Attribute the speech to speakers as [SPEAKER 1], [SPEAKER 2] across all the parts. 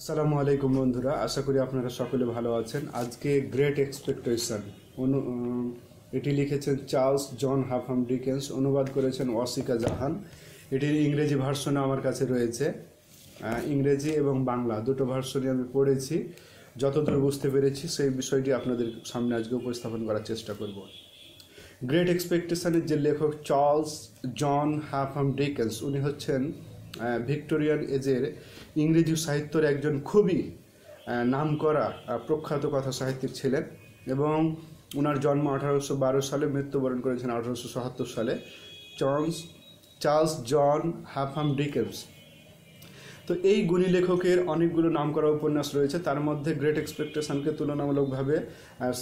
[SPEAKER 1] আসসালামু আলাইকুম বন্ধুরা, আশা করি আপনারা সকলে ভালো আছেন। আজকে গ্রেট এক্সপেকটেশন অনু এটি লিখেছেন চার্লস জন হাফাম ডিকেন্স, অনুবাদ করেছেন ওয়াসিকা জাহান। এটির ইংরেজি ভার্সনে আমার কাছে রয়েছে ইংরেজি এবং বাংলা, দুটো ভার্সনই আমি পড়েছি। যতদূর বুঝতে পেরেছি, সেই বিষয়টি আপনাদের সামনে আজকে উপস্থাপন করার চেষ্টা করব। গ্রেট এক্সপেকটেশনের যে লেখক চার্লস জন হাফাম ডিকেন্স, উনি হচ্ছেন ভিক্টোরিয়ান এজের ইংরেজি সাহিত্যের একজন খুবই আহ, নামকরা আহ, প্রখ্যাত কথা সাহিত্যিক ছিলেন এবং ওনার জন্ম আঠারোশো বারো সালে মৃত্যুবরণ করেছেন আঠারোশো সাতাত্তর সালে Charles Charles John Huffam Dickens. তো এই গুণী লেখকের অনেকগুলো নামকরা উপন্যাস রয়েছে তার মধ্যে গ্রেট এক্সপেকটেশনকে তুলনামূলকভাবে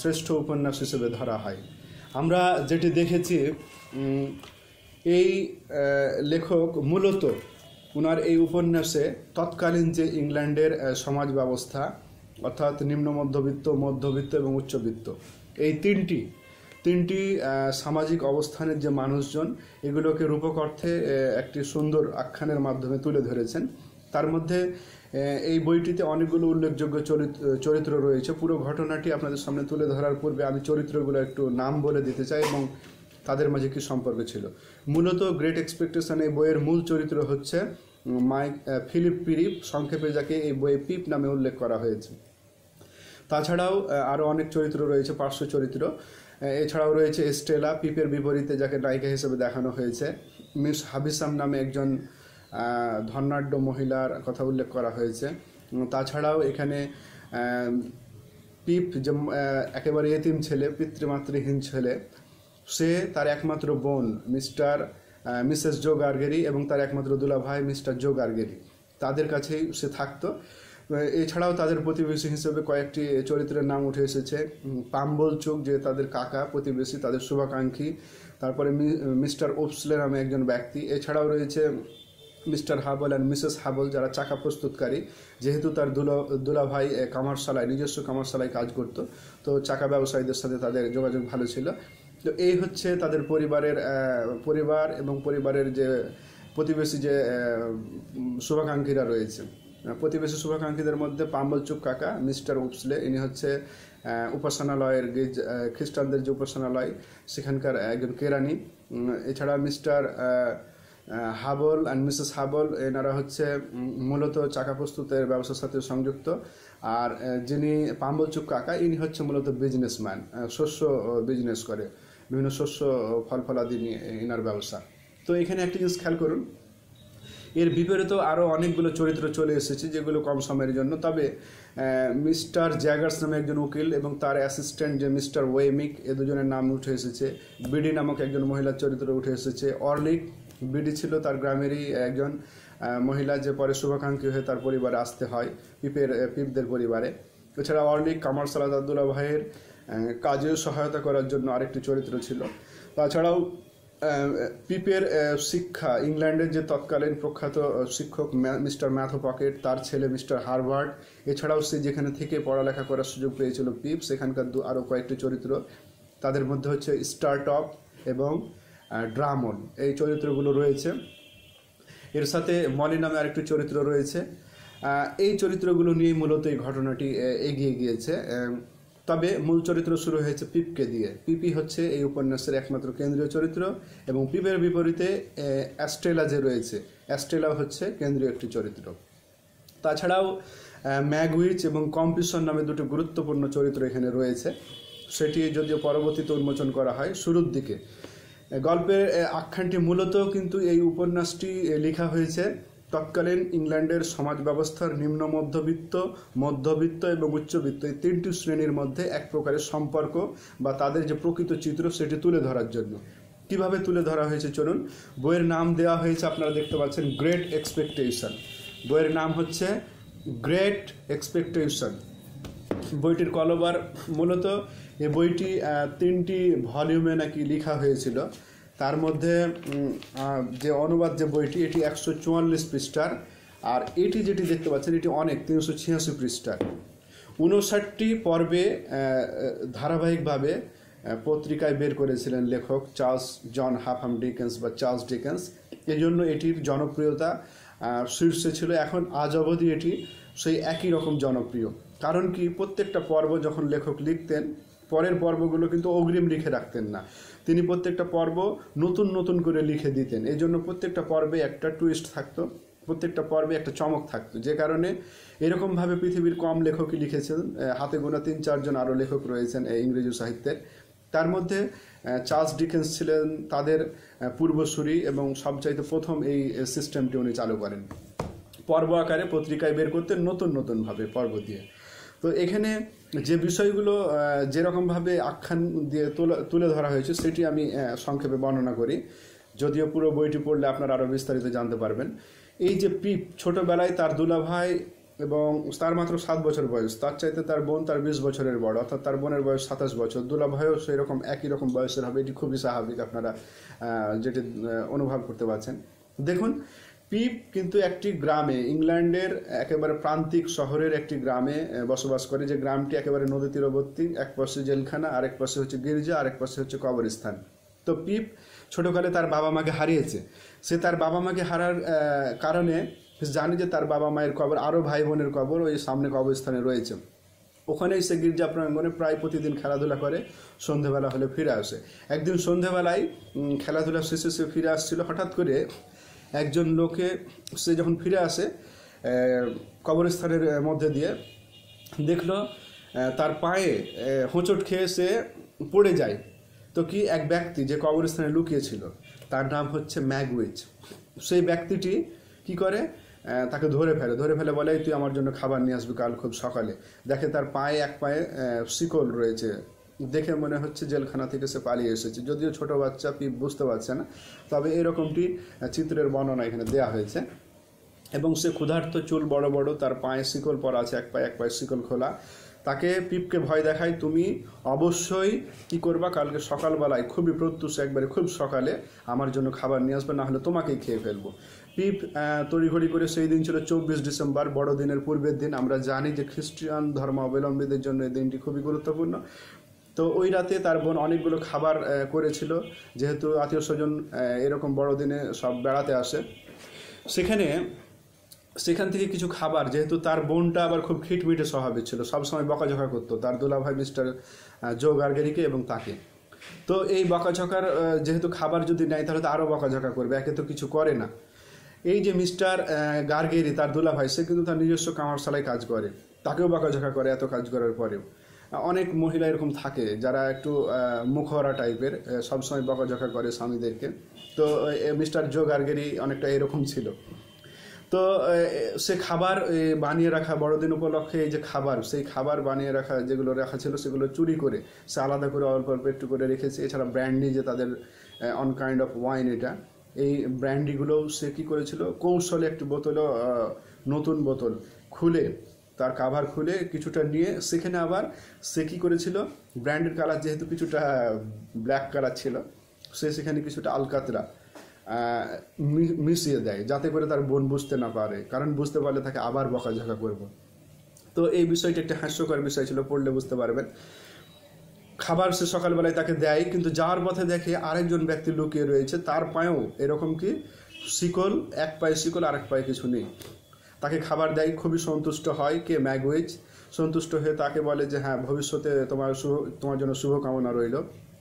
[SPEAKER 1] শ্রেষ্ঠ উপন্যাস হিসেবে ধরা হয়। আমরা যেটি দেখেছি এই লেখক মূলত ওনার এই উপন্যাসে তৎকালীন যে ইংল্যান্ডের সমাজ ব্যবস্থা, অর্থাৎ নিম্ন মধ্যবিত্ত মধ্যবিত্ত এবং উচ্চবিত্ত, এই তিনটি তিনটি সামাজিক অবস্থানের যে মানুষজন, এগুলোকে রূপক অর্থে একটি সুন্দর আখ্যানের মাধ্যমে তুলে ধরেছেন। তার মধ্যে এই বইটিতে অনেকগুলো উল্লেখযোগ্য চরিত্র রয়েছে। পুরো ঘটনাটি আপনাদের সামনে তুলে ধরার পূর্বে আমি চরিত্রগুলো একটু নাম বলে দিতে চাই এবং তাদের মাঝে কি সম্পর্ক ছিল। মূলত গ্রেট এক্সপেকটেশন এই বইয়ের মূল চরিত্র হচ্ছে মাইক ফিলিপ পিরিপ সংক্ষেপে যাকে এই বইয়ে পিপ নামে উল্লেখ করা হয়েছে। তাছাড়াও আরও অনেক চরিত্র রয়েছে পার্শ্ব চরিত্র। এছাড়াও রয়েছে স্টেলা পিপের বিপরীতে যাকে নায়িকা হিসেবে দেখানো হয়েছে। মিস হাবিসাম নামে একজন আহ, ধনাঢ্য মহিলার কথা উল্লেখ করা হয়েছে। তাছাড়াও এখানে পিপ যে একেবারে এতিম ছেলে পিতৃমাতৃহীন ছেলে সে তার একমাত্র বোন মিস্টার মিসেস জো গার্গেরি এবং তার একমাত্র দুলা ভাই মিস্টার জো গার্গেরি। তাদের কাছেই সে থাকতো। এছাড়াও তাদের প্রতিবেশী হিসেবে কয়েকটি চরিত্রের নাম উঠে এসেছে। পাম্বল চোখ যে তাদের কাকা, প্রতিবেশী তাদের শুভাকাঙ্ক্ষী। তারপরে মিস্টার ওপসলে নামে একজন ব্যক্তি। এছাড়াও রয়েছে Mr Hubble and Mrs Hubble যারা চাকা প্রস্তুতকারী। যেহেতু তার দুলা দুলা ভাই কামারশালায়, নিজস্ব কামারশালায় কাজ করত, তো চাকা ব্যবসায়ীদের সাথে তাদের যোগাযোগ ভালো ছিল। তো এই হচ্ছে তাদের পরিবারের পরিবার এবং পরিবারের যে প্রতিবেশী যে শুভাকাঙ্ক্ষীরা রয়েছে। প্রতিবেশী শুভাকাঙ্ক্ষীদের মধ্যে পাম্বলচুক কাকা, মিস্টার উপসলে, ইনি হচ্ছে উপাসনালয়ের খ্রিস্টানদের যে উপাসনালয়, সেখানকার একজন কেরানি। এছাড়া Mr Hubble and Mrs Hubble, এনারা হচ্ছে মূলত চাকা প্রস্তুতের ব্যবসার সাথে সংযুক্ত। আর যিনি পাম্বলচুক কাকা, ইনি হচ্ছে মূলত বিজনেসম্যান শস্য বিজনেস করে। বিভিন্ন শস্য ফল ফলাদি এনার ব্যবসা তো এখানে একটা জিনিস খেয়াল করুন, এর বিপরীত আরও অনেকগুলো চরিত্র চলে এসেছে যেগুলো কম সময়ের জন্য। তবে মিস্টার জ্যাগার্স নামে একজন উকিল এবং তার অ্যাসিস্ট্যান্ট যে মিস্টার ওয়েমিক, এ দুজনের নাম উঠে এসেছে। বিডি নামক একজন মহিলার চরিত্র উঠে এসেছে। অর্লিক বিডি ছিল তার গ্রামেরই একজন মহিলা যে পরে শুভাকাঙ্ক্ষী হয়ে তার পরিবারে আসতে হয়, পিপের, পিপদের পরিবারে। এছাড়া অর্লিক কামার সালাদ আবদুল্লাহ ভাইয়ের আহ, কাজে সহায়তা করার জন্য আরেকটি চরিত্র ছিল। তাছাড়াও পিপের শিক্ষা ইংল্যান্ডের যে তৎকালীন প্রখ্যাত শিক্ষক মিস্টার ম্যাথো পকেট তার ছেলে মিস্টার হারভার্ড এছাড়াও সে যেখানে থেকে পড়ালেখা করার সুযোগ পেয়েছিল পিপ সেখানকার দু আরও কয়েকটি চরিত্র। তাদের মধ্যে হচ্ছে স্টার্ট স্টার্টঅপ এবং ড্রামন। এই চরিত্রগুলো রয়েছে। এর সাথে মলি নামে আরেকটি চরিত্র রয়েছে। এই চরিত্রগুলো নিয়েই মূলত এই ঘটনাটি এগিয়ে গিয়েছে। তবে মূল চরিত্র শুরু হয়েছে পিপকে দিয়ে। পিপি হচ্ছে এই উপন্যাসের একমাত্র কেন্দ্রীয় চরিত্র এবং পিপের বিপরীতে অ্যাস্ট্রেলা যে রয়েছে অ্যাস্ট্রেলা হচ্ছে কেন্দ্রীয় একটি চরিত্র। তাছাড়াও আহ, ম্যাগউইচ এবং কম্পিসন নামে দুটো গুরুত্বপূর্ণ চরিত্র এখানে রয়েছে। সেটি যদিও পরবর্তীতে উন্মোচন করা হয় শুরুর দিকে। গল্পের আখ্যানটি মূলত কিন্তু এই উপন্যাসটি লেখা হয়েছে তৎকালীন ইংল্যান্ডের সমাজ ব্যবস্থার নিম্ন মধ্যবিত্ত মধ্যবিত্ত এবং উচ্চবিত্ত এই তিনটি শ্রেণির মধ্যে এক প্রকারের সম্পর্ক বা তাদের যে প্রকৃত চিত্র সেটি তুলে ধরার জন্য। কীভাবে তুলে ধরা হয়েছে চলুন? বইয়ের নাম দেওয়া হয়েছে, আপনারা দেখতে পাচ্ছেন গ্রেট এক্সপেকটেশন বইয়ের নাম হচ্ছে গ্রেট এক্সপেকটেশন বইটির কলবার মূলত এই বইটি তিনটি ভলিউমে নাকি লেখা হয়েছিল। তার মধ্যে যে অনুবাদ যে বইটি, এটি একশো চুয়াল্লিশ পৃষ্ঠার, আর এটি যেটি দেখতে পাচ্ছেন, এটি অনেক, তিনশো ছিয়াশি পৃষ্ঠার। উনষাটটি পর্বে ধারাবাহিকভাবে পত্রিকায় বের করেছিলেন লেখক চার্লস জন হাফাম ডিকেন্স বা চার্লস ডিকেন্স। এজন্য এটির জনপ্রিয়তা শীর্ষে ছিল। এখন আজ অবধি এটি সেই একই রকম জনপ্রিয়। কারণ কি, প্রত্যেকটা পর্ব যখন লেখক লিখতেন, পরের পর্বগুলো কিন্তু অগ্রিম লিখে রাখতেন না। তিনি প্রত্যেকটা পর্ব নতুন নতুন করে লিখে দিতেন। এই জন্য প্রত্যেকটা পর্বে একটা টুইস্ট থাকতো, প্রত্যেকটা পর্বে একটা চমক থাকতো। যে কারণে এরকমভাবে পৃথিবীর কম লেখকই লিখেছেন। হাতে গোনা তিন চারজন আরও লেখক রয়েছেন এই ইংরেজি সাহিত্যের। তার মধ্যে চার্লস ডিকেন্স ছিলেন তাদের পূর্বসূরি এবং সবচাইতে প্রথম এই সিস্টেমটি উনি চালু করেন। পর্ব আকারে পত্রিকায় বের করতেন নতুন নতুনভাবে পর্ব দিয়ে। তো এখানে যে বিষয়গুলো যেরকমভাবে আখ্যান দিয়ে তুলে- তুলে ধরা হয়েছে, সেটি আমি সংক্ষেপে বর্ণনা করি। যদিও পুরো বইটি পড়লে আপনারা আরও বিস্তারিত জানতে পারবেন। এই যে পিপ, ছোটোবেলায় তার দুলাভাই এবং তার মাত্র সাত বছর বয়স, তার চাইতে তার বোন তার বিশ বছরের বড়, অর্থাৎ তার বোনের বয়স সাতাশ বছর। দুলাভাইও সেই রকম একই রকম বয়সের হবে, এটি খুবই স্বাভাবিক আপনারা যেটি অনুভব করতে পারছেন। দেখুন পিপ কিন্তু একটি গ্রামে, ইংল্যান্ডের একেবারে প্রান্তিক শহরের একটি গ্রামে বসবাস করে। যে গ্রামটি একেবারে নদী তীরবর্তী, এক পাশে জেলখানা, আরেক পাশে হচ্ছে গির্জা, আরেক পাশে হচ্ছে কবরস্থান। তো পিপ ছোটকালে তার বাবা মাকে হারিয়েছে। সে তার বাবা মাকে হারার কারণে জানে যে তার বাবা মায়ের কবর আরও ভাই বোনের কবর ওই সামনে কবরস্থানে রয়েছে। ওখানেই সে গির্জা প্রাঙ্গণে প্রায় প্রতিদিন খেলাধুলা করে, সন্ধেবেলা হলে ফিরে আসে। একদিন সন্ধেবেলায় খেলাধুলা শেষে সে ফিরে আসছিল, হঠাৎ করে একজন লোকে সে যখন ফিরে আসে কবরস্থানের মধ্যে দিয়ে, দেখল তার পায়ে হোঁচট খেয়ে সে পড়ে যায়। তো কি এক ব্যক্তি যে কবরস্থানে লুকিয়েছিল, তার নাম হচ্ছে ম্যাগউইচ সেই ব্যক্তিটি কি করে? তাকে ধরে ফেলে। ধরে ফেলে বলে তুই আমার জন্য খাবার নিয়ে আসবি কাল খুব সকালে। দেখে তার পায়ে, এক পায়ে শিকল রয়েছে। দেখে মনে হচ্ছে জেলখানা থেকে সে পালিয়ে এসেছে। যদিও ছোট বাচ্চা পিপ বুঝতে পারছে না। তবে এরকমটি চিত্রের বর্ণনা এখানে দেয়া হয়েছে। এবং সে ক্ষুধার্ত চুল বড় বড়, তার পায়ে শিকল পরা আছে, এক পায়ে এক পায়ে শিকল খোলা। তাকে পিপকে ভয় দেখায়, তুমি অবশ্যই কি করবা? কালকে সকালবেলায় খুবই প্রত্যুষ, একবারে খুব সকালে আমার জন্য খাবার নিয়ে আসবে না হলে তোমাকেই খেয়ে ফেলব। পিপ তড়িঘড়ি করে সেই দিন ছিল চব্বিশ ডিসেম্বর, বড়দিনের পূর্বের দিন। আমরা জানি যে খ্রিস্টান ধর্মাবলম্বীদের জন্য এই দিনটি খুবই গুরুত্বপূর্ণ। তো ওই রাতে তার বোন অনেকগুলো খাবার করেছিল। যেহেতু আত্মীয় স্বজন এরকম বড়দিনে সব বেড়াতে আসে। সেখানে, সেখান থেকে কিছু খাবার, যেহেতু তার বোনটা আবার খুব খিটমিটে স্বভাবের ছিল, সবসময় বকাঝকা করতো। তার দুলাভাই মিস্টার জো গার্গেরিকে এবং তাকে। তো এই বকাঝকার যেহেতু খাবার যদি নেয়, তাহলে তো আরও বকাঝকা করবে, একে তো কিছু করে না। এই যে মিস্টার গার্গেরি, তার দুলাভাই, সে কিন্তু তার নিজস্ব কামারশালায় কাজ করে। তাকেও বকাঝকা করে, এত কাজ করার পরেও। অনেক মহিলা এরকম থাকে যারা একটু আহ, মুখহরা টাইপের সবসময় বকাঝকা করে স্বামীদেরকে। তো মিস্টার জো গার্গেরি অনেকটা এরকম ছিল। তো সে খাবার বানিয়ে রাখা বড়দিন উপলক্ষে এই যে খাবার সেই খাবার বানিয়ে রাখা যেগুলো রাখা ছিল সেগুলো চুরি করে সে আলাদা করে অল্প অল্প একটু করে রেখেছে। এছাড়া ব্র্যান্ডি যে তাদের অন কাইন্ড অফ ওয়াইন এটা এই ব্র্যান্ডিগুলোও সে কী করেছিল? কৌশলে একটি বোতলও নতুন বোতল খুলে তার কাভার খুলে কিছুটা নিয়ে সেখানে আবার সে কী করেছিল? ব্র্যান্ডের কালার যেহেতু কিছুটা ব্ল্যাক কালার ছিল, সে সেখানে কিছুটা আলকাতরা মিশিয়ে দেয় যাতে করে তার বোন বুঝতে না পারে। কারণ বুঝতে পারলে তাকে আবার বকাঝকা করব। তো এই বিষয়টি একটা হাস্যকর বিষয় ছিল, পড়লে বুঝতে পারবেন। খাবার সে সকালবেলায় তাকে দেয়, কিন্তু যাওয়ার পথে দেখে আরেকজন ব্যক্তি লুকিয়ে রয়েছে। তার পায়েও এরকম কি শিকল, এক পায়ে শিকল, আরেক পায়ে কিছু নেই। তাকে খাবার দেয়, খুবই সন্তুষ্ট হয় কে ম্যাগুয়েজ সন্তুষ্ট হয়ে তাকে বলে যে হ্যাঁ ভবিষ্যতে তোমার শুভ, তোমার জন্য শুভকামনা রইল।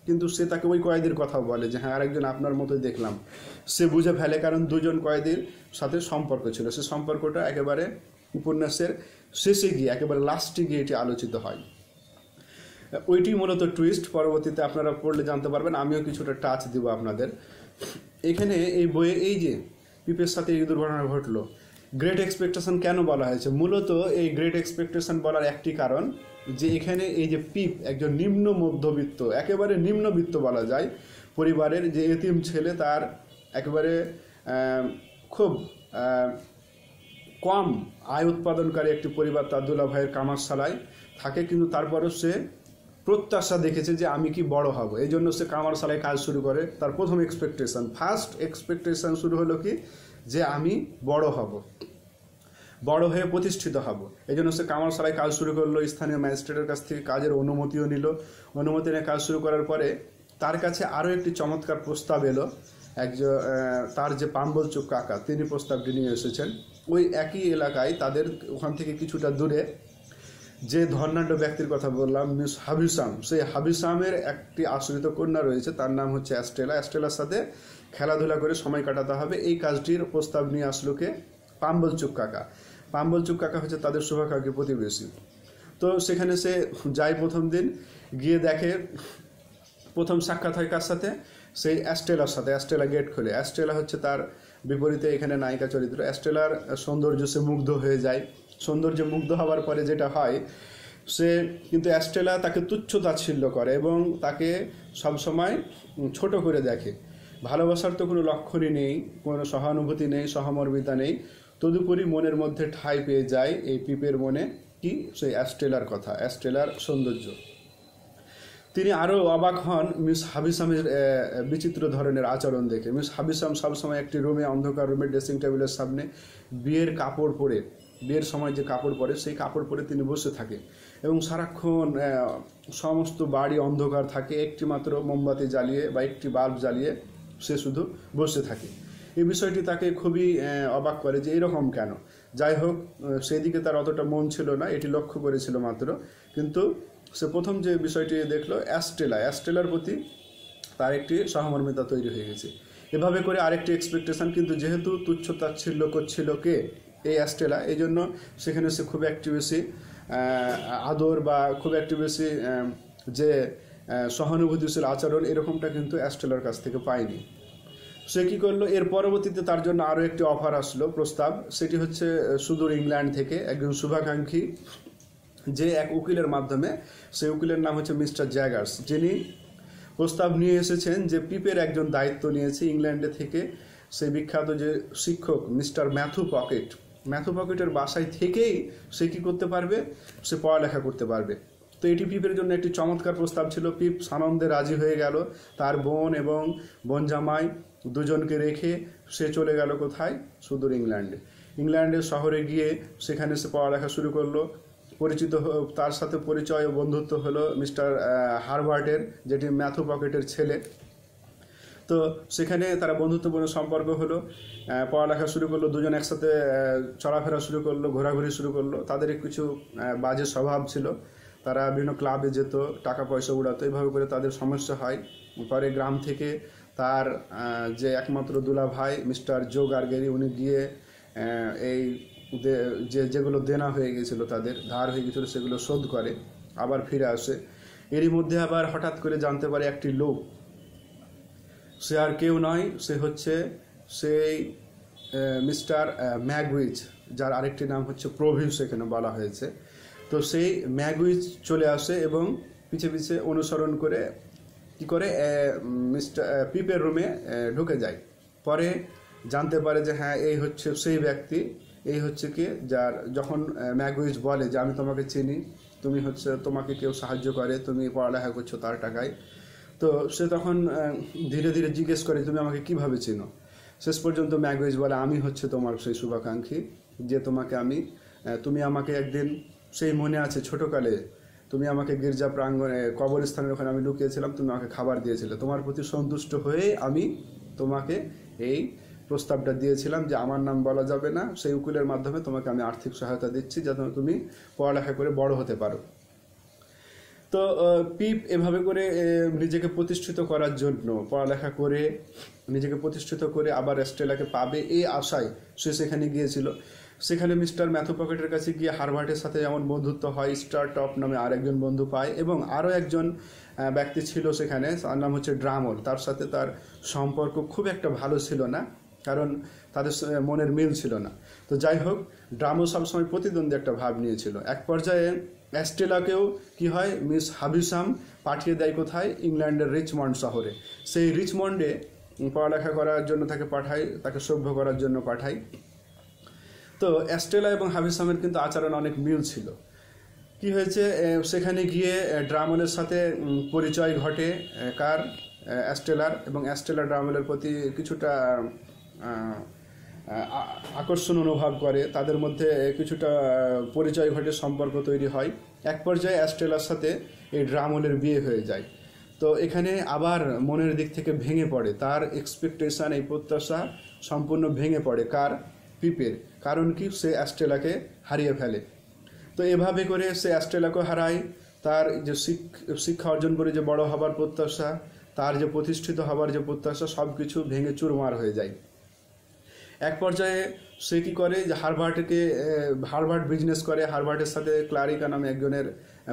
[SPEAKER 1] কিন্তু সে তাকে ওই কয়েদির কথাও বলে যে হ্যাঁ আরেকজন আপনার মতোই দেখলাম। সে বুঝে ফেলে, কারণ দুজন কয়েদির সাথে সম্পর্ক ছিল। সে সম্পর্কটা একেবারে উপন্যাসের শেষে গিয়ে, একেবারে লাস্টে গিয়ে এটি আলোচিত হয়। ওইটি মূলত টুইস্ট পরবর্তীতে আপনারা পড়লে জানতে পারবেন। আমিও কিছুটা টাচ দিব আপনাদের। এখানে এই বইয়ে, এই যে, পিপের সাথে এই দুর্ঘটনা ঘটলো গ্রেট এক্সপেকটেশন কেন বলা হয়েছে? মূলত এই গ্রেট এক্সপেকটেশন বলার একটি কারণ যে এখানে এই যে পিপ একজন নিম্ন মধ্যবিত্ত, একেবারে নিম্নবিত্ত বলা যায়, পরিবারের যে এতিম ছেলে তার একেবারে খুব কম আয় উৎপাদনকারী একটি পরিবার তার দুলা ভাইয়ের কামারশালায় থাকে, কিন্তু তারপরেও সে প্রত্যাশা দেখেছে যে আমি কি বড় হব। এই জন্য সে কামারশালায় কাজ শুরু করে। তার প্রথম এক্সপেকটেশন ফার্স্ট এক্সপেকটেশন শুরু হলো কি? যে আমি বড় হব। বড় হয়ে প্রতিষ্ঠিত হব। এই জন্য সে কামারশালায় কাজ শুরু করল, স্থানীয় ম্যাজিস্ট্রেটের কাছ থেকে কাজের অনুমতিও নিল। অনুমতি নিয়ে কাজ শুরু করার পরে তার কাছে আরও একটি চমৎকার প্রস্তাব এলো। একজন তার যে পাম্বল চোখ কাকা, তিনি প্রস্তাবটি নিয়ে এসেছেন। ওই একই এলাকায় তাদের ওখান থেকে কিছুটা দূরে যে ধর্নাঢ্য ব্যক্তির কথা বললাম, মিস হাবিসাম, সেই হাবিসামের একটি আশ্রিত কন্যা রয়েছে। তার নাম হচ্ছে অ্যাস্টেলা। অ্যাস্টেলার সাথে খেলাধুলা করে সময় কাটাতে হবে। এই কাজটির প্রস্তাব নিয়ে আসলো কে? পাম্বলচুক কাকা। পাম্বলচুক কাকা হচ্ছে তাদের শুভাকাঙ্ক্ষী প্রতিবেশী। তো সেখানে সে যায় প্রথম দিন, গিয়ে দেখে প্রথম সাক্ষাৎ হয় কার সাথে? সেই অ্যাস্টেলার সাথে, অ্যাস্টেলা গেট খোলে। অ্যাস্টেলা হচ্ছে তার বিপরীতে এখানে নায়িকা চরিত্র। অ্যাস্টেলার সৌন্দর্য সে মুগ্ধ হয়ে যায়। সৌন্দর্য মুগ্ধ হওয়ার পরে যেটা হয়, সে কিন্তু অ্যাস্টেলা তাকে তুচ্ছ তাচ্ছিল্য করে এবং তাকে সবসময় ছোট করে দেখে। ভালোবাসার তো কোনো লক্ষণই নেই, কোনো সহানুভূতি নেই, সহমর্মিতা নেই। তদুপরি মনের মধ্যে ঠাঁই পেয়ে যায় এই পিপের মনে কি? সেই অ্যাস্টেলার কথা, অ্যাস্টেলার সৌন্দর্য। তিনি আরও অবাক হন মিস হাবিসামের বিচিত্র ধরনের আচরণ দেখে। মিস হাবিসাম সবসময় একটি রুমে, অন্ধকার রুমে, ড্রেসিং টেবিলের সামনে বিয়ের কাপড় পরে, বিয়ের সময় যে কাপড় পরে, সেই কাপড় পরে তিনি বসে থাকে এবং সারাক্ষণ সমস্ত বাড়ি অন্ধকার থাকে একটি মাত্র মোমবাতি জ্বালিয়ে বা একটি বাল্ব জ্বালিয়ে সে শুধু বসে থাকে। এই বিষয়টি তাকে খুবই অবাক করে যে এরকম কেন? যাই হোক সেদিকে তার অতটা মন ছিল না, এটি লক্ষ্য করেছিল মাত্র। কিন্তু সে প্রথম যে বিষয়টি দেখল, অ্যাস্টেলা। অ্যাস্টেলার প্রতি তার একটি সহমর্মিতা তৈরি হয়ে গেছে। এভাবে করে আরেকটি এক্সপেকটেশন কিন্তু যেহেতু তুচ্ছ তাচ্ছিল্য করছিল কে? এই অ্যাস্টেলা। এই জন্য সেখানে সে খুব একটি বেশি আদর বা খুব একটি বেশি যে সহানুভূতিশীল আচরণ এরকমটা কিন্তু অ্যাস্টেলার কাছ থেকে পায়নি সে কী করল? এর পরবর্তীতে তার জন্য আরও একটি অফার আসলো, প্রস্তাব। সেটি হচ্ছে সুদূর ইংল্যান্ড থেকে একজন শুভাকাঙ্ক্ষী, যে এক উকিলের মাধ্যমে, সেই উকিলের নাম হচ্ছে মিস্টার জ্যাগার্স। যিনি প্রস্তাব নিয়ে এসেছেন যে পিপের একজন দায়িত্ব নিয়েছে ইংল্যান্ডে থেকে, সেই বিখ্যাত যে শিক্ষক মিস্টার ম্যাথু পকেট। ম্যাথু পকেটের বাসায় থেকেই সে কী করতে পারবে? সে পড়ালেখা করতে পারবে। তো এটি পিপের জন্য একটি চমৎকার প্রস্তাব ছিল। পিপ সানন্দে রাজি হয়ে গেল। তার বোন এবং বোন জামাই দুজনকে রেখে সে চলে গেল কোথায়? সুদূর ইংল্যান্ডে। ইংল্যান্ডের শহরে গিয়ে সেখানে সে পড়ালেখা শুরু করল। পরিচিত তার সাথে পরিচয় ও বন্ধুত্ব হলো মিস্টার হারভার্টের যেটি ম্যাথু পকেটের ছেলে। তো সেখানে তারা বন্ধুত্বপূর্ণ সম্পর্ক হলো। পড়ালেখা শুরু করল, দুজন একসাথে চলাফেরা শুরু করল, ঘোরাঘুরি শুরু করল। তাদের কিছু বাজে স্বভাব ছিল। তারা বিভিন্ন ক্লাবে যেত টাকা পয়সা উড়াতো। এইভাবে করে তাদের সমস্যা হয়। পরে গ্রাম থেকে তার যে একমাত্র দুলা ভাই মিস্টার জো গার্গেরি, উনি গিয়ে এই যে, যেগুলো দেনা হয়ে গেছিল তাদের, ধার হয়ে গেছিল, সেগুলো শোধ করে, আবার ফিরে আসে। এরই মধ্যে আবার হঠাৎ করে জানতে পারে একটি লোক। সে আর কেউ নয়, সে হচ্ছে সেই মিস্টার ম্যাগুইজ যার আরেকটি নাম হচ্ছে প্রভিউস এখানে বলা হয়েছে। তো সেই ম্যাগুইজ চলে আসে এবং পিছে পিছে অনুসরণ করে কি করে মিস্টার পিপের রুমে ঢুকে যায়। পরে জানতে পারে যে হ্যাঁ এই হচ্ছে সেই ব্যক্তি, এই হচ্ছে কি যার যখন ম্যাগুইজ বলে যে আমি তোমাকে চিনি, তুমি হচ্ছে তোমাকে কেউ সাহায্য করে, তুমি পড়ালেখা করছ তার টাকায়। তো সে তখন ধীরে ধীরে জিজ্ঞেস করে, তুমি আমাকে কীভাবে চেনো? শেষ পর্যন্ত ম্যাগুইজ বলে, আমি হচ্ছে তোমার সেই শুভাকাঙ্ক্ষী, যে তোমাকে আমি তুমি আমাকে একদিন সেই মনে আছে ছোটকালে তুমি আমাকে গির্জা প্রাঙ্গণে কবরস্থানের ওখানে আমি লুকিয়েছিলাম, তুমি আমাকে খাবার দিয়েছিলে। তোমার প্রতি সন্তুষ্ট হয়ে আমি তোমাকে এই প্রস্তাবটা দিয়েছিলাম যে আমার নাম বলা যাবে না, সেই উকিলের মাধ্যমে তোমাকে আমি আর্থিক সহায়তা দিচ্ছি যাতে তুমি পড়ালেখা করে বড় হতে পারো। তো পিপ এভাবে করে নিজেকে প্রতিষ্ঠিত করার জন্য পড়ালেখা করে, নিজেকে প্রতিষ্ঠিত করে আবার স্টেলাকে পাবে এই আশায় সে সেখানে গিয়েছিল। সেখানে মিস্টার ম্যাথু পকেটের কাছে গিয়ে হারভার্টের সাথে যেমন বন্ধুত্ব হয়, স্টার টপ নামে আরেকজন বন্ধু পায় এবং আরও একজন ব্যক্তি ছিল সেখানে, তার নাম হচ্ছে ড্রামল। তার সাথে তার সম্পর্ক খুব একটা ভালো ছিল না, কারণ তাদের মনের মিল ছিল না। তো যাই হোক ড্রামো সবসময় প্রতিদ্বন্দ্বী একটা ভাব নিয়েছিল। এক পর্যায়ে অ্যাস্টেলাকেও কি হয়, মিস হাবিসাম পাঠিয়ে দেয় কোথায়? ইংল্যান্ডের রিচমন্ড শহরে। সেই রিচমন্ডে পড়ালেখা করার জন্য তাকে পাঠায়, তাকে সভ্য করার জন্য পাঠায়। তো অ্যাস্টেলা এবং হাবিসামের কিন্তু আচরণ অনেক মিল ছিল। কি হয়েছে? সেখানে গিয়ে এ, ড্রামলের সাথে পরিচয় ঘটে কার? অ্যাস্টেলার এবং অ্যাস্টেলা ড্রামলের প্রতি কিছুটা আকর্ষণ অনুভব করে। তাদের মধ্যে কিছুটা পরিচয় ঘটে সম্পর্ক তৈরি হয়। এক পর্যায়ে অ্যাস্টেলার সাথে এই ড্রামলের বিয়ে হয়ে যায়। তো এখানে আবার মনের দিক থেকে ভেঙে পড়ে। তার এক্সপেকটেশন এই প্রত্যাশা সম্পূর্ণ ভেঙে পড়ে। কার? পিপের কারণ কি? সে অ্যাস্ট্রেলাকে হারিয়ে ফেলে। তো এভাবে করে সে অ্যাস্ট্রেলাকে হারায়। তার যে শিক্ষা অর্জন করে যে বড় হবার প্রত্যাশা, তার যে প্রতিষ্ঠিত হবার যে প্রত্যাশা সব কিছু ভেঙে চুরমার হয়ে যায়। এক পর্যায়ে সে কী করে? যে হারভার্ডকে হারভার্ড বিজনেস করে। হারভার্ডের সাথে ক্লারিকা নামে একজনের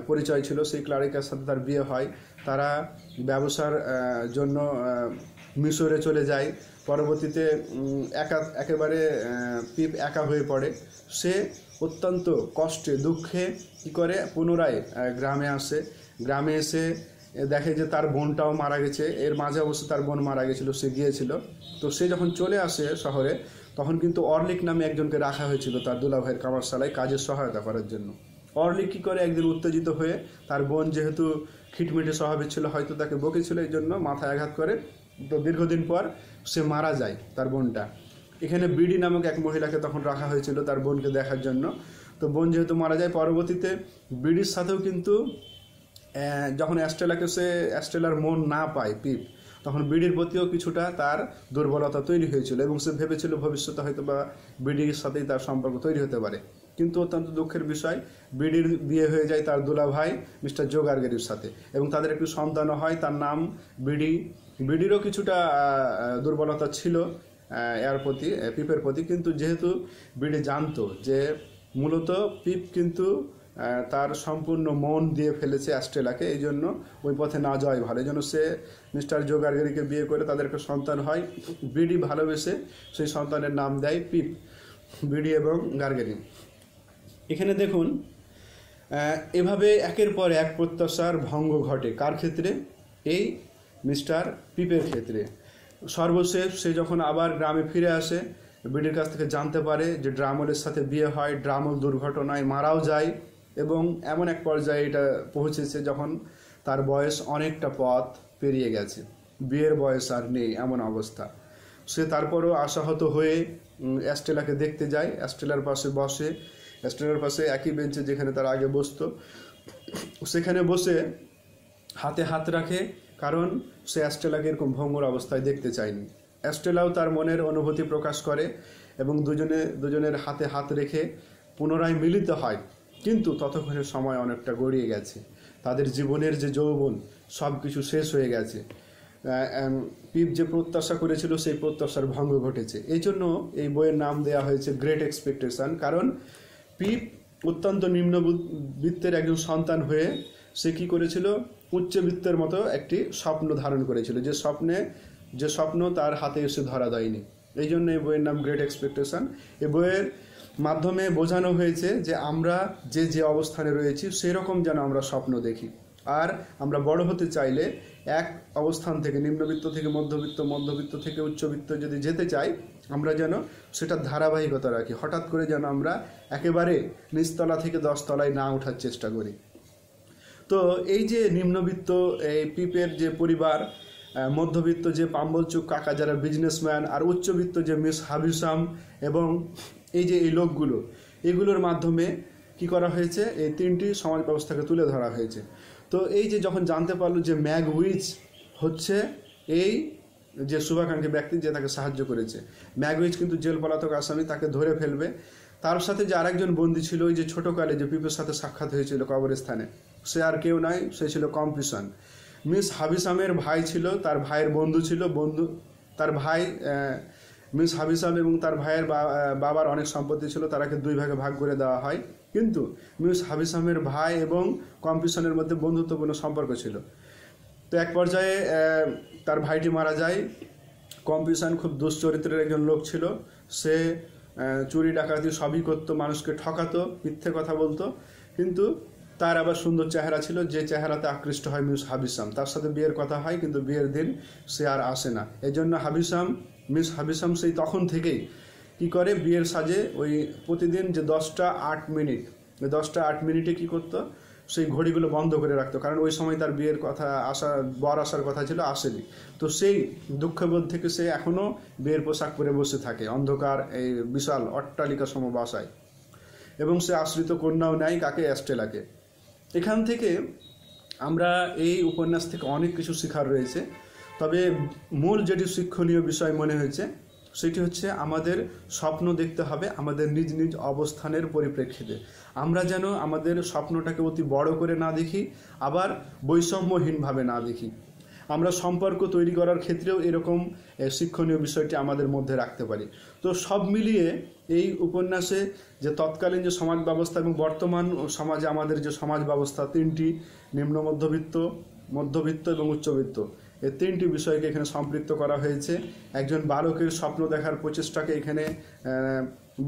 [SPEAKER 1] পরিচয় ছিল। সেই ক্লারিকার সাথে তার বিয়ে হয়। তারা ব্যবসার জন্য মিশরে চলে যায়। পরবর্তীতে একা, একেবারে পিপ একা হয়ে পড়ে। সে অত্যন্ত কষ্টে, দুঃখে কি করে? পুনরায় গ্রামে আসে। গ্রামে এসে দেখে যে তার বোনটাও মারা গেছে। এর মাঝে অবশ্য তার বোন মারা গেছিল, সে গিয়েছিল। তো সে যখন চলে আসে শহরে, তখন কিন্তু অর্লিক নামে একজনকে রাখা হয়েছিল তার দুলাভাইয়ের কামারশালায় কাজের সহায়তা করার জন্য। অর্লিক কী করে একদিন উত্তেজিত হয়ে, তার বোন যেহেতু খিটমিটে স্বভাবের ছিল, হয়তো তাকে বকেছিল, এই জন্য মাথায় আঘাত করে তো দীর্ঘদিন পর সে মারা যায় তার বোনটা। এখানে বিডি নামক এক মহিলাকে তখন রাখা হয়েছিল তার বোনকে দেখার জন্য। তো বোন যেহেতু মারা যায়, পরবর্তীতে বিডির সাথেও কিন্তু যখন অ্যাস্ট্রেলাকে সে অ্যাস্ট্রেলার মন না পায়, পিপ, তখন বিডির প্রতিও কিছুটা তার দুর্বলতা তৈরি হয়েছিল এবং সে ভেবেছিল ভবিষ্যতে হয়তো বা বিডির সাথেই তার সম্পর্ক তৈরি হতে পারে। কিন্তু অত্যন্ত দুঃখের বিষয় বিডির বিয়ে হয়ে যায় তার দুলা ভাই মিস্টার জোগার্গেরির সাথে এবং তাদের একটি সন্তানও হয়, তার নাম বিডি বিডিরও কিছুটা দুর্বলতা ছিল এর প্রতি পিপের প্রতি, কিন্তু যেহেতু বিডি জানতো যে মূলত পিপ কিন্তু তার সম্পূর্ণ মন দিয়ে ফেলেছে অ্যাস্ট্রেলাকে এই জন্য ওই পথে না যাওয়াই ভালো। এই জন্য সে মিস্টার জো গার্গেরিকে বিয়ে করে তাদের একটা সন্তান হয়, বিডি ভালোবেসে সেই সন্তানের নাম দেয় পিপ, বিডি এবং গার্গেরি। এখানে দেখুন এভাবে একের পর এক প্রত্যাশার ভঙ্গ ঘটে। কার ক্ষেত্রে? এই মিস্টার পিপের ক্ষেত্রে। সর্বশেষ সে যখন আবার গ্রামে ফিরে আসে, বিডির কাছ থেকে জানতে পারে যে ড্রামলের সাথে বিয়ে হয়, ড্রামল দুর্ঘটনায় মারাও যায় এবং এমন এক পর্যায়ে এটা পৌঁছেছে যখন তার বয়স অনেকটা পথ পেরিয়ে গেছে। বিয়ের বয়স আর নেই এমন অবস্থা। সে তারপরও আশাহত হয়ে অ্যাস্টেলাকে দেখতে যায়। অ্যাস্টেলার পাশে বসে, অ্যাস্টেলার পাশে একই বেঞ্চে যেখানে তার আগে বসতো, সেখানে বসে হাতে হাত রাখে কারণ সে অ্যাস্টেলাকে এরকম ভঙ্গুর অবস্থায় দেখতে চায়নি। অ্যাস্টেলাও তার মনের অনুভূতি প্রকাশ করে এবং দুজনে, দুজনের হাতে হাত রেখে পুনরায় মিলিত হয়। কিন্তু ততক্ষণে সময় অনেকটা গড়িয়ে গেছে। তাদের জীবনের যে যৌবন সব কিছু শেষ হয়ে গেছে। পিপ যে প্রত্যাশা করেছিল, সেই প্রত্যাশার ভঙ্গ ঘটেছে। এই জন্য এই বইয়ের নাম দেওয়া হয়েছে গ্রেট এক্সপেকটেশন কারণ পিপ অত্যন্ত নিম্নবিত্তের একজন সন্তান হয়ে সে কি করেছিল? উচ্চবিত্তের মতো একটি স্বপ্ন ধারণ করেছিল। যে স্বপ্নে, যে স্বপ্ন তার হাতে এসে ধরা দেয়নি। এই জন্য এই বইয়ের নাম গ্রেট এক্সপেকটেশন এই বইয়ের মাধ্যমে বোঝানো হয়েছে যে আমরা যে যে অবস্থানে রয়েছি, সেরকম যেন আমরা স্বপ্ন দেখি। আর আমরা বড় হতে চাইলে এক অবস্থান থেকে, নিম্নবিত্ত থেকে, মধ্যবিত্ত মধ্যবিত্ত থেকে উচ্চবিত্ত যদি যেতে চাই, আমরা যেন সেটার ধারাবাহিকতা রাখি। হঠাৎ করে যেন আমরা একেবারে নিচতলা থেকে দশতলায় না ওঠার চেষ্টা করি। তো এই যে নিম্নবিত্ত, এই পিপের যে পরিবার মধ্যবিত্ত যে পাম্বলচুক কাকা যারা বিজনেসম্যান আর উচ্চবিত্ত যে মিস হাবিসাম এবং এই যে এই লোকগুলো, এগুলোর মাধ্যমে কি করা হয়েছে? এই তিনটি সমাজ ব্যবস্থাকে তুলে ধরা হয়েছে। তো এই যে যখন জানতে পারল যে ম্যাগ উইচ হচ্ছে এই যে শুভাকাঙ্ক্ষী ব্যক্তি যে তাকে সাহায্য করেছে। ম্যাগউইচ কিন্তু জেল পলাতক আসামি, তাকে ধরে ফেলবে। তার সাথে যে আরেকজন বন্দী ছিল, ওই যে ছোটোকালে যে পিপের সাথে সাক্ষাৎ হয়েছিল কবরস্থানে। সে আর কেউ নয় সে ছিল কম্পিশন মিস হাবিসামের ভাই ছিল, তার ভাইয়ের বন্ধু ছিল, বন্ধু তার ভাই মিস হাবিসাম এবং তার ভাইয়ের বাবার অনেক সম্পত্তি ছিল, তারাকে দুই ভাগে ভাগ করে দেওয়া হয়। কিন্তু মিস হাবিসামের ভাই এবং কম্পিশনের মধ্যে বন্ধুত্বপূর্ণ সম্পর্ক ছিল। তো এক পর্যায়ে তার ভাইটি মারা যায়। কম্পিশন খুব দুশ্চরিত্রের একজন লোক ছিল। সে চুরি ডাকাতি সবই করতো, মানুষকে ঠকাতো, মিথ্যে কথা বলতো। কিন্তু তার আবার সুন্দর চেহারা ছিল, যে চেহারাতে আকৃষ্ট হয় মিস হাবিসাম। তার সাথে বিয়ের কথা হয়, কিন্তু বিয়ের দিন সে আর আসে না। এই জন্য হাবিসাম, মিস হাবিসাম সেই তখন থেকেই কি করে বিয়ের সাজে ওই প্রতিদিন যে দশটা আট মিনিট দশটা আট মিনিটে কি করতো? সেই ঘড়িগুলো বন্ধ করে রাখতো, কারণ ওই সময় তার বিয়ের কথা আসা, বর আসার কথা ছিল, আসেনি। তো সেই দুঃখবোধ থেকে সে এখনও বিয়ের পোশাক পরে বসে থাকে, অন্ধকার, এই বিশাল অট্টালিকা সম বাসায় এবং সে আশ্রিত কন্যাও নেয় কাকে অ্যাস্টেলাকে। এখান থেকে আমরা এই উপন্যাস থেকে অনেক কিছু শেখার রয়েছে। তবে মূল যেটি শিক্ষণীয় বিষয় মনে হয়েছে, সেটি হচ্ছে আমাদের স্বপ্ন দেখতে হবে আমাদের নিজ নিজ অবস্থানের পরিপ্রেক্ষিতে। আমরা যেন আমাদের স্বপ্নটাকে অতি বড় করে না দেখি, আবার বৈষম্যহীনভাবে না দেখি। আমরা সম্পর্ক তৈরি করার ক্ষেত্রেও এরকম শিক্ষণীয় বিষয়টি আমাদের মধ্যে রাখতে পারি। তো সব মিলিয়ে এই উপন্যাসে যে তৎকালীন যে সমাজ ব্যবস্থা এবং বর্তমান সমাজে আমাদের যে সমাজ ব্যবস্থা, তিনটি, নিম্ন মধ্যবিত্ত মধ্যবিত্ত এবং উচ্চবিত্ত এই তিনটি বিষয়কে এখানে সম্পৃক্ত করা হয়েছে। একজন বালকের স্বপ্ন দেখার প্রচেষ্টাকে এখানে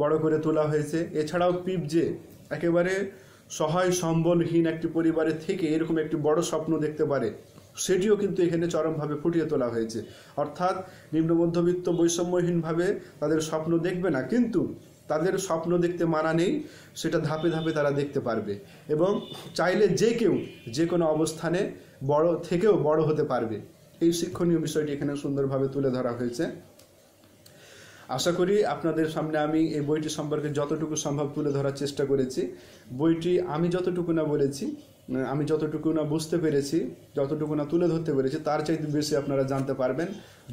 [SPEAKER 1] বড় করে তোলা হয়েছে। এছাড়াও পিপ যে একেবারে সহায় সম্বলহীন একটি পরিবারের থেকে এরকম একটি বড় স্বপ্ন দেখতে পারে। সেটিও কিন্তু এখানে চরমভাবে ফুটিয়ে তোলা হয়েছে। অর্থাৎ নিম্ন মধ্যবিত্ত বৈষম্যহীনভাবে তাদের স্বপ্ন দেখবে না, কিন্তু তাদের স্বপ্ন দেখতে মানা নেই, সেটা ধাপে ধাপে তারা দেখতে পারবে। এবং চাইলে যে কেউ যে কোনো অবস্থানে বড় থেকেও বড় হতে পারবে। এই শিক্ষণীয় বিষয়টি এখানে সুন্দরভাবে তুলে ধরা হয়েছে। আশা করি আপনাদের সামনে আমি এই বইটি সম্পর্কে যতটুকু সম্ভব তুলে ধরার চেষ্টা করেছি। বইটি আমি যতটুকু না বলেছি আমি যতটুকু না বুঝতে পেরেছি, যতটুকু না তুলে ধরতে পেরেছি, তার চাইতে বেশি আপনারা জানতে পারবেন।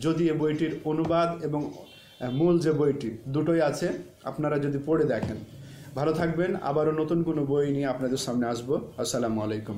[SPEAKER 1] যদি এ বইটির অনুবাদ এবং মূল যে বইটি, দুটোই আছে, আপনারা যদি পড়ে দেখেন। ভালো থাকবেন, আবারও নতুন কোনো বই নিয়ে আপনাদের সামনে আসব। আসসালামু আলাইকুম।